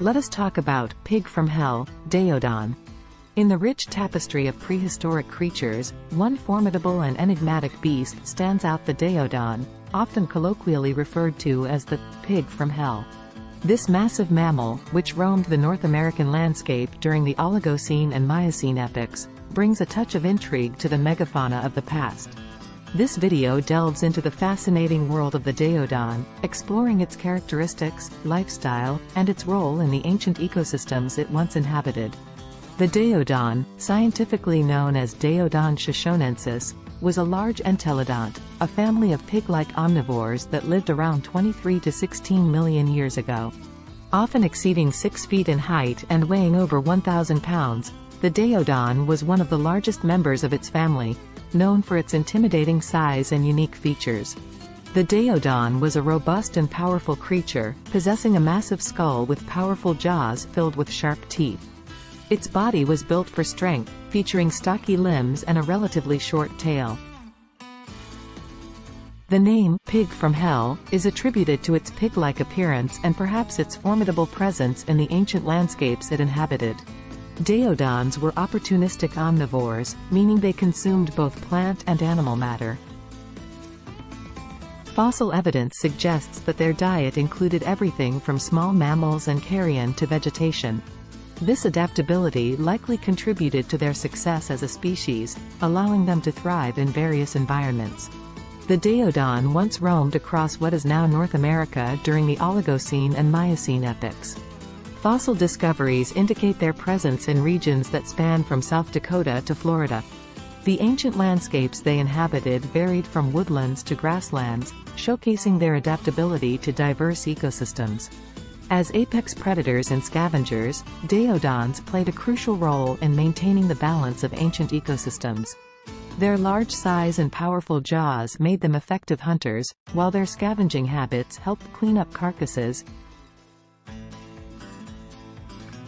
let us talk about Pig from Hell, Daeodon. In the rich tapestry of prehistoric creatures, one formidable and enigmatic beast stands out the Daeodon, often colloquially referred to as the pig from hell. This massive mammal, which roamed the North American landscape during the Oligocene and Miocene epochs, brings a touch of intrigue to the megafauna of the past. This video delves into the fascinating world of the Daeodon, exploring its characteristics, lifestyle, and its role in the ancient ecosystems it once inhabited. The Daeodon, scientifically known as Daeodon shoshonensis, was a large entelodont, a family of pig-like omnivores that lived around 23 to 16 million years ago. Often exceeding 6 feet in height and weighing over 1,000 pounds, the Daeodon was one of the largest members of its family, known for its intimidating size and unique features. The Daeodon was a robust and powerful creature, possessing a massive skull with powerful jaws filled with sharp teeth. Its body was built for strength, featuring stocky limbs and a relatively short tail. The name, Pig from Hell, is attributed to its pig-like appearance and perhaps its formidable presence in the ancient landscapes it inhabited. Daeodons were opportunistic omnivores, meaning they consumed both plant and animal matter. Fossil evidence suggests that their diet included everything from small mammals and carrion to vegetation. This adaptability likely contributed to their success as a species, allowing them to thrive in various environments. The Daeodon once roamed across what is now North America during the Oligocene and Miocene epochs. Fossil discoveries indicate their presence in regions that span from South Dakota to Florida. The ancient landscapes they inhabited varied from woodlands to grasslands, showcasing their adaptability to diverse ecosystems. As apex predators and scavengers, Daeodons played a crucial role in maintaining the balance of ancient ecosystems. Their large size and powerful jaws made them effective hunters, while their scavenging habits helped clean up carcasses,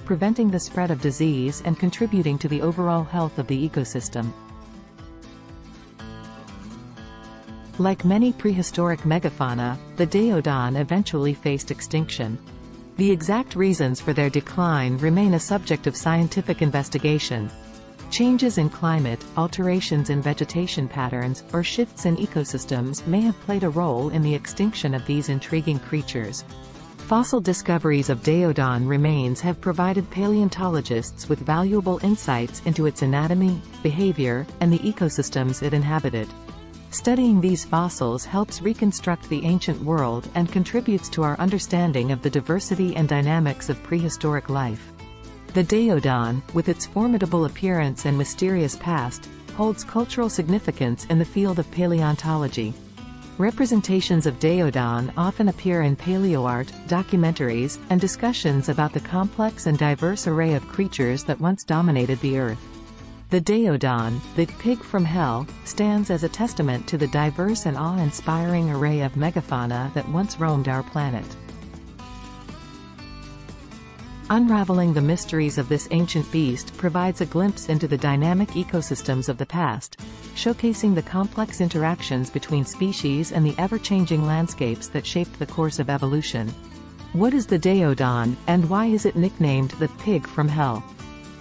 preventing the spread of disease and contributing to the overall health of the ecosystem. Like many prehistoric megafauna, the Daeodon eventually faced extinction. The exact reasons for their decline remain a subject of scientific investigation. Changes in climate, alterations in vegetation patterns, or shifts in ecosystems may have played a role in the extinction of these intriguing creatures. Fossil discoveries of Daeodon remains have provided paleontologists with valuable insights into its anatomy, behavior, and the ecosystems it inhabited. Studying these fossils helps reconstruct the ancient world and contributes to our understanding of the diversity and dynamics of prehistoric life. The Daeodon, with its formidable appearance and mysterious past, holds cultural significance in the field of paleontology. Representations of Daeodon often appear in paleoart, documentaries, and discussions about the complex and diverse array of creatures that once dominated the Earth. The Daeodon, the pig from hell, stands as a testament to the diverse and awe-inspiring array of megafauna that once roamed our planet. Unraveling the mysteries of this ancient beast provides a glimpse into the dynamic ecosystems of the past, showcasing the complex interactions between species and the ever-changing landscapes that shaped the course of evolution. What is the Daeodon, and why is it nicknamed the pig from hell?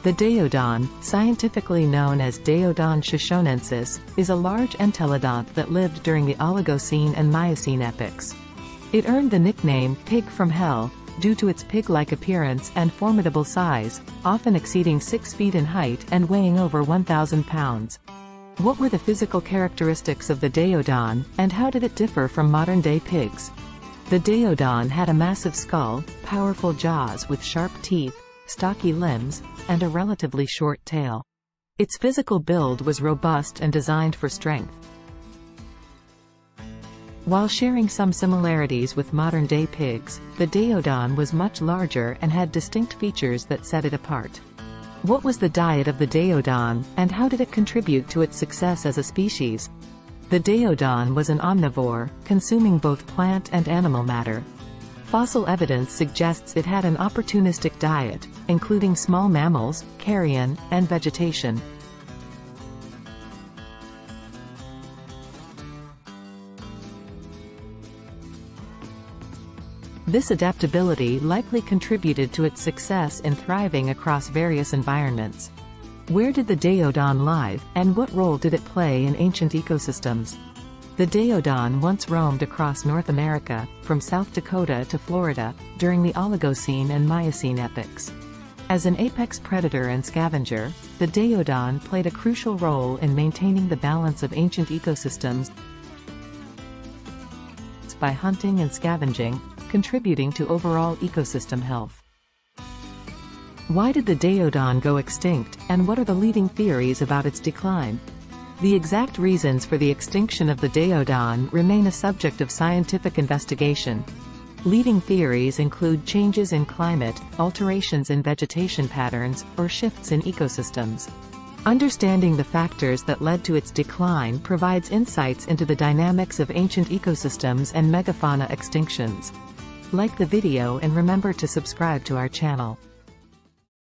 The Daeodon, scientifically known as Daeodon shoshonensis, is a large entelodont that lived during the Oligocene and Miocene epochs. It earned the nickname pig from hell due to its pig-like appearance and formidable size, often exceeding 6 feet in height and weighing over 1,000 pounds. What were the physical characteristics of the Daeodon, and how did it differ from modern-day pigs? The Daeodon had a massive skull, powerful jaws with sharp teeth, stocky limbs, and a relatively short tail. Its physical build was robust and designed for strength. While sharing some similarities with modern-day pigs, the Daeodon was much larger and had distinct features that set it apart. What was the diet of the Daeodon, and how did it contribute to its success as a species? The Daeodon was an omnivore, consuming both plant and animal matter. Fossil evidence suggests it had an opportunistic diet, including small mammals, carrion, and vegetation. This adaptability likely contributed to its success in thriving across various environments. Where did the Daeodon live, and what role did it play in ancient ecosystems? The Daeodon once roamed across North America, from South Dakota to Florida, during the Oligocene and Miocene epochs. As an apex predator and scavenger, the Daeodon played a crucial role in maintaining the balance of ancient ecosystems by hunting and scavenging, contributing to overall ecosystem health. Why did the Daeodon go extinct, and what are the leading theories about its decline? The exact reasons for the extinction of the Daeodon remain a subject of scientific investigation. Leading theories include changes in climate, alterations in vegetation patterns, or shifts in ecosystems. Understanding the factors that led to its decline provides insights into the dynamics of ancient ecosystems and megafauna extinctions. Like the video and remember to subscribe to our channel.